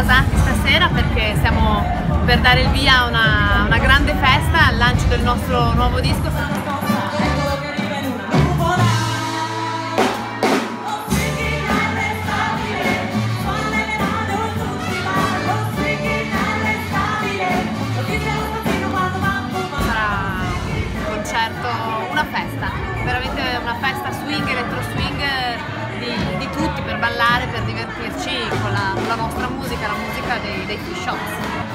gasati stasera perché stiamo per dare il via a una, una grande festa al lancio del nostro nuovo disco. concerto, una festa, veramente una festa swing per divertirci con la, con la nostra musica, la musica dei, dei Fish Shots.